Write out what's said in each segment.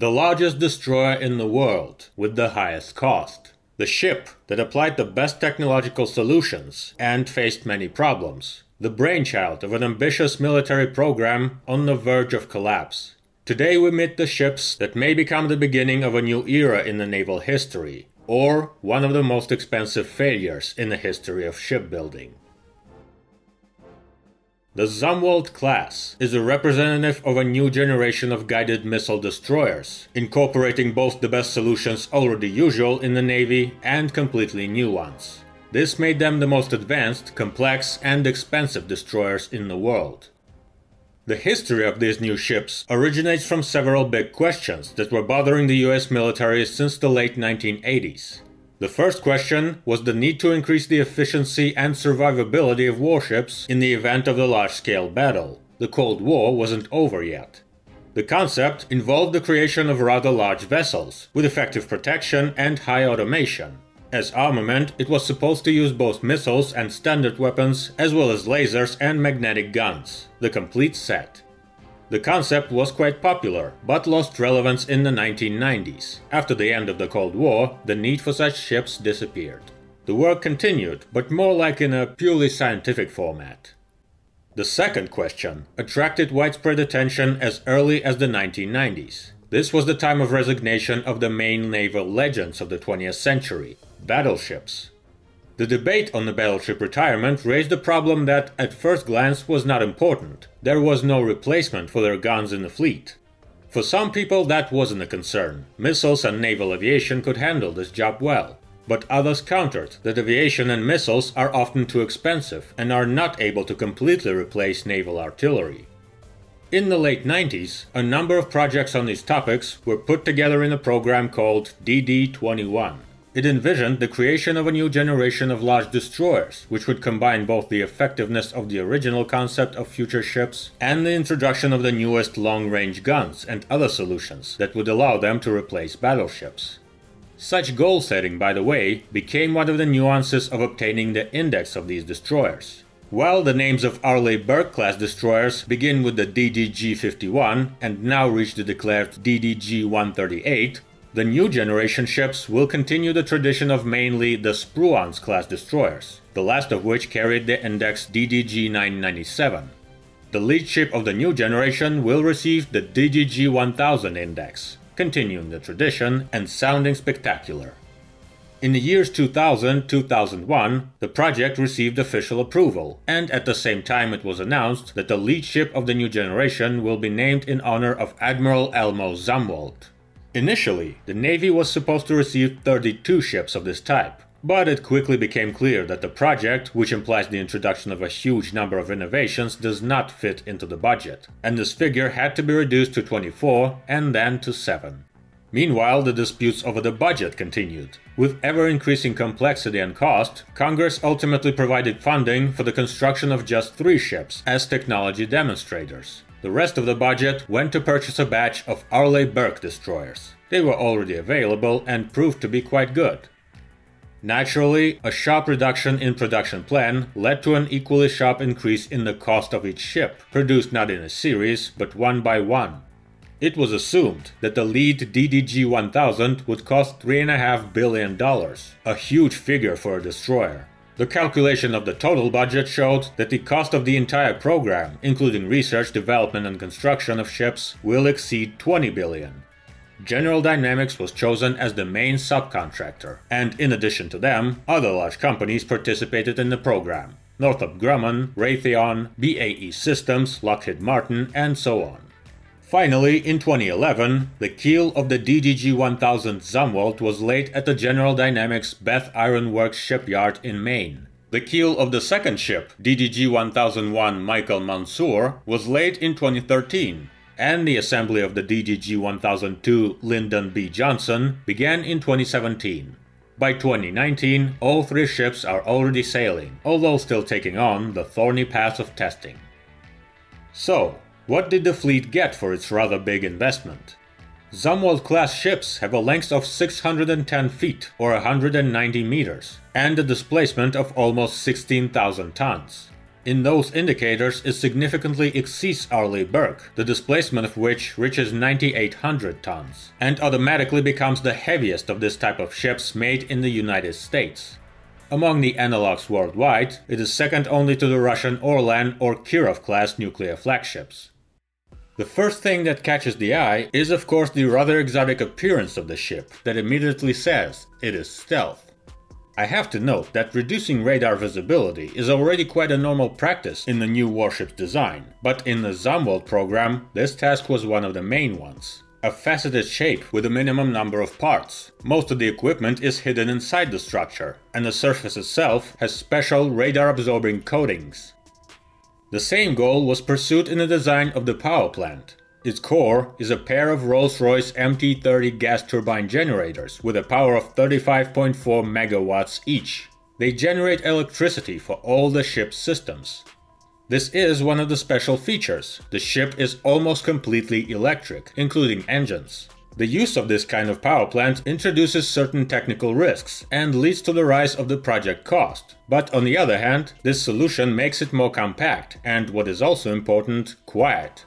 the largest destroyer in the world with the highest cost. The ship that applied the best technological solutions and faced many problems. The brainchild of an ambitious military program on the verge of collapse. Today we meet the ships that may become the beginning of a new era in the naval history, or one of the most expensive failures in the history of shipbuilding. The Zumwalt class is a representative of a new generation of guided missile destroyers, incorporating both the best solutions already usual in the Navy and completely new ones. This made them the most advanced, complex, and expensive destroyers in the world. The history of these new ships originates from several big questions that were bothering the US military since the late 1980s. The first question was the need to increase the efficiency and survivability of warships in the event of a large scale battle. The Cold War wasn't over yet. The concept involved the creation of rather large vessels, with effective protection and high automation. As armament, it was supposed to use both missiles and standard weapons, as well as lasers and magnetic guns, the complete set. The concept was quite popular, but lost relevance in the 1990s. After the end of the Cold War, the need for such ships disappeared. The work continued, but more like in a purely scientific format. The second question attracted widespread attention as early as the 1990s. This was the time of resignation of the main naval legends of the 20th century battleships. The debate on the battleship retirement raised a problem that, at first glance, was not important. There was no replacement for their guns in the fleet. For some people, that wasn't a concern. Missiles and naval aviation could handle this job well. But others countered that aviation and missiles are often too expensive and are not able to completely replace naval artillery. In the late 90s, a number of projects on these topics were put together in a program called DD 21. It envisioned the creation of a new generation of large destroyers, which would combine both the effectiveness of the original concept of future ships and the introduction of the newest long range guns and other solutions that would allow them to replace battleships. Such goal setting, by the way, became one of the nuances of obtaining the index of these destroyers. While the names of Arleigh Burke class destroyers begin with the DDG 51 and now reach the declared DDG 138, the new generation ships will continue the tradition of mainly the Spruance class destroyers, the last of which carried the index DDG 997. The lead ship of the new generation will receive the DDG 1000 index, continuing the tradition and sounding spectacular. In the years 2000 2001, the project received official approval, and at the same time it was announced that the lead ship of the new generation will be named in honor of Admiral Elmo Zumwalt. Initially, the Navy was supposed to receive 32 ships of this type, but it quickly became clear that the project, which implies the introduction of a huge number of innovations, does not fit into the budget, and this figure had to be reduced to 24 and then to 7. Meanwhile, the disputes over the budget continued. With ever increasing complexity and cost, Congress ultimately provided funding for the construction of just three ships as technology demonstrators. The rest of the budget went to purchase a batch of Arleigh Burke destroyers. They were already available and proved to be quite good. Naturally, a sharp reduction in production plan led to an equally sharp increase in the cost of each ship, produced not in a series, but one by one. It was assumed that the lead DDG 1000 would cost $3.5 billion, a huge figure for a destroyer. The calculation of the total budget showed that the cost of the entire program, including research, development, and construction of ships, will exceed 20 billion. General Dynamics was chosen as the main subcontractor, and in addition to them, other large companies participated in the program. Northrop Grumman, Raytheon, BAE Systems, Lockheed Martin, and so on. Finally, in 2011, the keel of the DDG 1000 Zumwalt was laid at the General Dynamics Bath Iron Works shipyard in Maine. The keel of the second ship, DDG 1001 Michael Monsoor, was laid in 2013, and the assembly of the DDG 1002 Lyndon B. Johnson began in 2017. By 2019, all three ships are already sailing, although still taking on the thorny path of testing. So, what did the fleet get for its rather big investment? Zumwalt class ships have a length of 610 feet or 190 meters and a displacement of almost 16,000 tons. in those indicators it significantly exceeds Arleigh Burke, the displacement of which reaches 9800 tons, and automatically becomes the heaviest of this type of ships made in the United States. Among the analogs worldwide, it is second only to the Russian Orlan or Kirov class nuclear flagships. The first thing that catches the eye is of course the rather exotic appearance of the ship that immediately says it is stealth. I have to note that reducing radar visibility is already quite a normal practice in the new warship's design, but in the Zumwalt program, this task was one of the main ones. A faceted shape with a minimum number of parts. Most of the equipment is hidden inside the structure, and the surface itself has special radar absorbing coatings. The same goal was pursued in the design of the power plant, its core is a pair of Rolls-Royce MT-30 gas turbine generators with a power of 35.4 megawatts each. They generate electricity for all the ship's systems. This is one of the special features. The ship is almost completely electric, including engines. The use of this kind of power plant introduces certain technical risks and leads to the rise of the project cost. But on the other hand, this solution makes it more compact and, what is also important, quiet.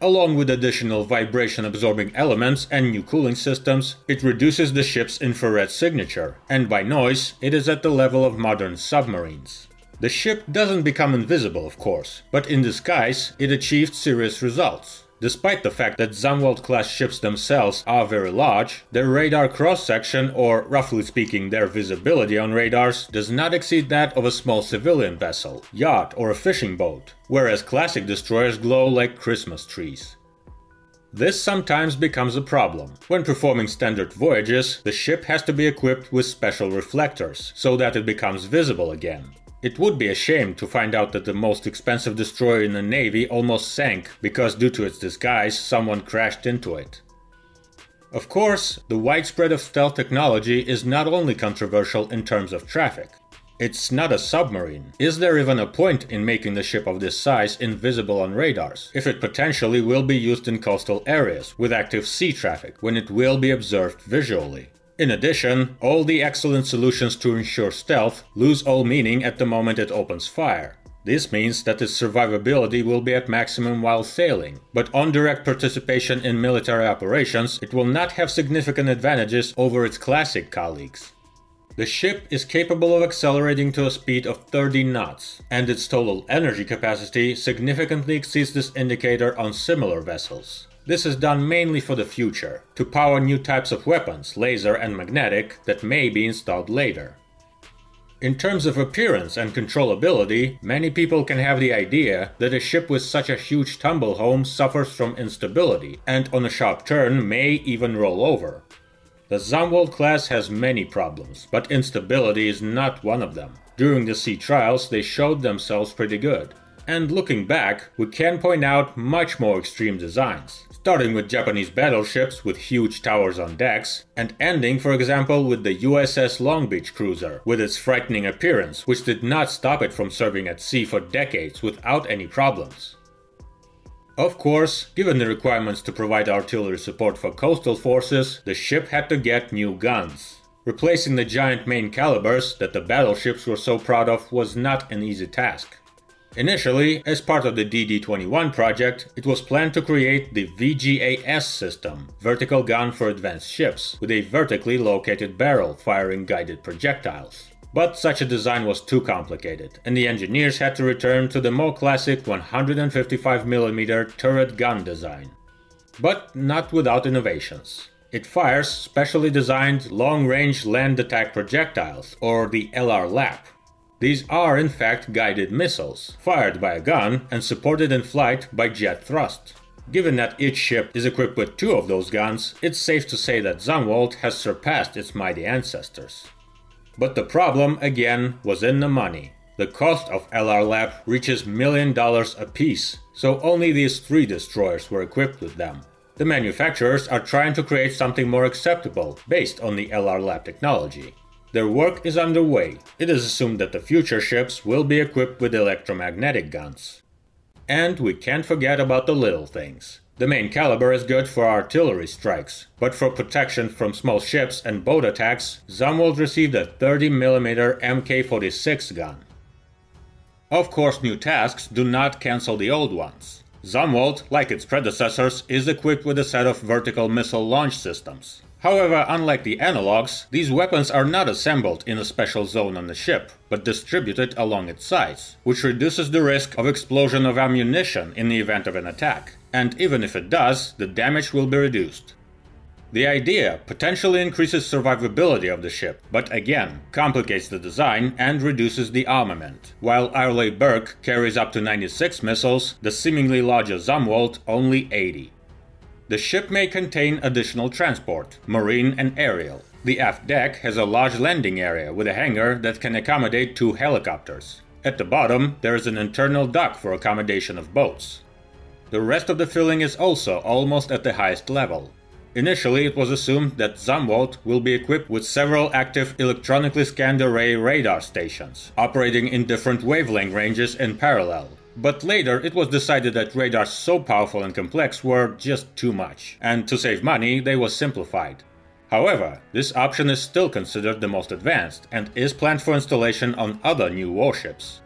Along with additional vibration absorbing elements and new cooling systems, it reduces the ship's infrared signature, and by noise, it is at the level of modern submarines. The ship doesn't become invisible, of course, but in disguise, it achieved serious results. Despite the fact that Zumwalt class ships themselves are very large, their radar cross section, or roughly speaking their visibility on radars, does not exceed that of a small civilian vessel, yacht or a fishing boat, whereas classic destroyers glow like Christmas trees. This sometimes becomes a problem. When performing standard voyages, the ship has to be equipped with special reflectors, so that it becomes visible again. It would be a shame to find out that the most expensive destroyer in the Navy almost sank because, due to its disguise, someone crashed into it. Of course, the widespread of stealth technology is not only controversial in terms of traffic. It's not a submarine. Is there even a point in making the ship of this size invisible on radars, if it potentially will be used in coastal areas with active sea traffic, when it will be observed visually? In addition, all the excellent solutions to ensure stealth lose all meaning at the moment it opens fire. This means that its survivability will be at maximum while sailing, but on direct participation in military operations, it will not have significant advantages over its classic colleagues. The ship is capable of accelerating to a speed of 30 knots, and its total energy capacity significantly exceeds this indicator on similar vessels. This is done mainly for the future, to power new types of weapons, laser and magnetic, that may be installed later. In terms of appearance and controllability, many people can have the idea that a ship with such a huge tumble home suffers from instability, and on a sharp turn may even roll over. The Zumwalt class has many problems, but instability is not one of them. During the sea trials they showed themselves pretty good. And looking back, we can point out much more extreme designs starting with Japanese battleships with huge towers on decks, and ending, for example, with the USS Long Beach cruiser, with its frightening appearance, which did not stop it from serving at sea for decades without any problems. Of course, given the requirements to provide artillery support for coastal forces, the ship had to get new guns. Replacing the giant main calibers that the battleships were so proud of was not an easy task. Initially, as part of the DD-21 project, it was planned to create the VGAS system, Vertical Gun for Advanced Ships, with a vertically located barrel firing guided projectiles. But such a design was too complicated, and the engineers had to return to the more classic 155mm turret gun design. But not without innovations. It fires specially designed long-range land attack projectiles, or the LR LAP, these are in fact guided missiles, fired by a gun and supported in flight by jet thrust. Given that each ship is equipped with two of those guns, it's safe to say that Zumwalt has surpassed its mighty ancestors. But the problem, again, was in the money. The cost of LR LAP reaches million dollars apiece, so only these three destroyers were equipped with them. The manufacturers are trying to create something more acceptable based on the LR LAP technology. Their work is underway. It is assumed that the future ships will be equipped with electromagnetic guns. And we can't forget about the little things. The main caliber is good for artillery strikes, but for protection from small ships and boat attacks, Zumwalt received a 30mm Mk46 gun. Of course, new tasks do not cancel the old ones. Zumwalt, like its predecessors, is equipped with a set of vertical missile launch systems. However, unlike the analogs, these weapons are not assembled in a special zone on the ship, but distributed along its sides, which reduces the risk of explosion of ammunition in the event of an attack. And even if it does, the damage will be reduced. The idea potentially increases survivability of the ship, but again, complicates the design and reduces the armament. While Arleigh Burke carries up to 96 missiles, the seemingly larger Zumwalt only 80. The ship may contain additional transport, marine and aerial. The aft deck has a large landing area with a hangar that can accommodate two helicopters. At the bottom, there is an internal dock for accommodation of boats. The rest of the filling is also almost at the highest level. Initially, it was assumed that Zumwalt will be equipped with several active electronically scanned array radar stations, operating in different wavelength ranges in parallel. But later, it was decided that radars so powerful and complex were just too much, and to save money, they were simplified. However, this option is still considered the most advanced and is planned for installation on other new warships.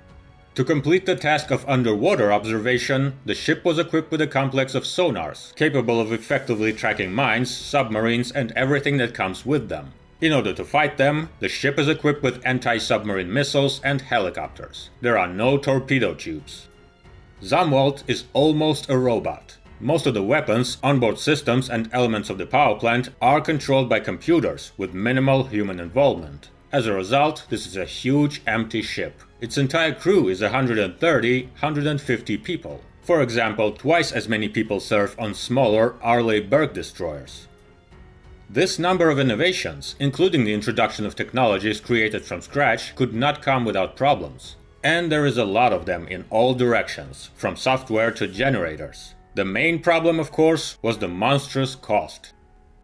To complete the task of underwater observation, the ship was equipped with a complex of sonars, capable of effectively tracking mines, submarines, and everything that comes with them. In order to fight them, the ship is equipped with anti-submarine missiles and helicopters. There are no torpedo tubes. Zumwalt is almost a robot. Most of the weapons, onboard systems, and elements of the power plant are controlled by computers with minimal human involvement. As a result, this is a huge empty ship. Its entire crew is 130, 150 people. For example, twice as many people serve on smaller Arleigh Burke destroyers. This number of innovations, including the introduction of technologies created from scratch, could not come without problems. And there is a lot of them in all directions, from software to generators. The main problem, of course, was the monstrous cost.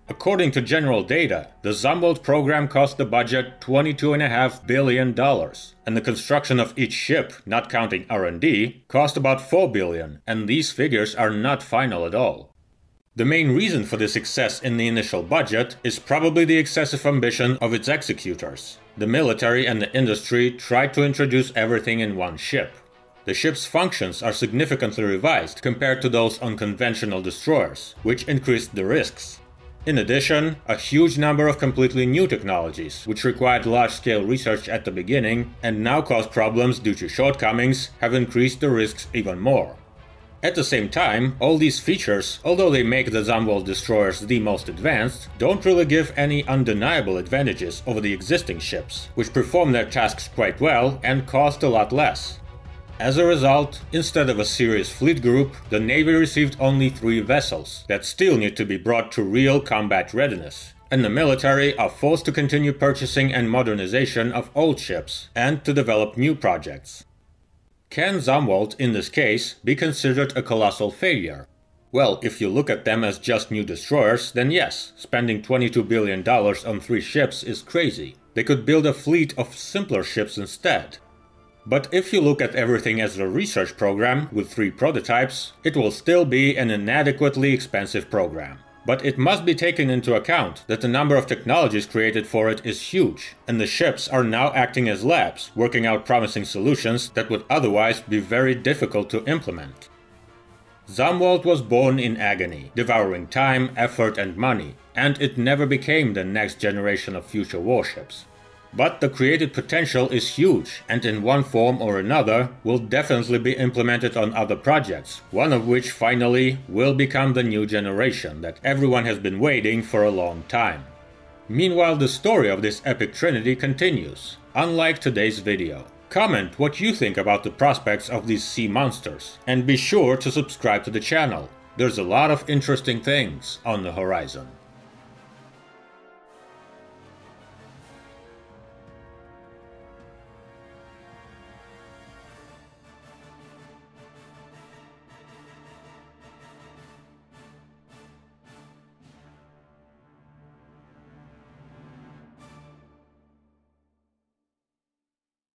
According to general data, the Zumwalt program cost the budget $22.5 billion, and the construction of each ship, not counting R&D, cost about 4 billion, and these figures are not final at all. The main reason for the success in the initial budget is probably the excessive ambition of its executors. The military and the industry tried to introduce everything in one ship. The ship's functions are significantly revised compared to those on conventional destroyers, which increased the risks. In addition, a huge number of completely new technologies, which required large-scale research at the beginning and now cause problems due to shortcomings, have increased the risks even more. At the same time, all these features, although they make the Zumwalt destroyers the most advanced, don't really give any undeniable advantages over the existing ships, which perform their tasks quite well and cost a lot less. As a result, instead of a serious fleet group, the Navy received only three vessels that still need to be brought to real combat readiness. And the military are forced to continue purchasing and modernization of old ships and to develop new projects. Can Zumwalt, in this case, be considered a colossal failure? Well, if you look at them as just new destroyers, then yes, spending $22 billion on three ships is crazy. They could build a fleet of simpler ships instead, but if you look at everything as a research program with three prototypes, it will still be an inadequately expensive program. But it must be taken into account that the number of technologies created for it is huge, and the ships are now acting as labs, working out promising solutions that would otherwise be very difficult to implement. Zumwalt was born in agony, devouring time, effort, and money, and it never became the next generation of future warships. But the created potential is huge and in one form or another will definitely be implemented on other projects, one of which finally will become the new generation that everyone has been waiting for a long time. Meanwhile, the story of this epic trinity continues, unlike today's video. Comment what you think about the prospects of these sea monsters, and be sure to subscribe to the channel. There's a lot of interesting things on the horizon.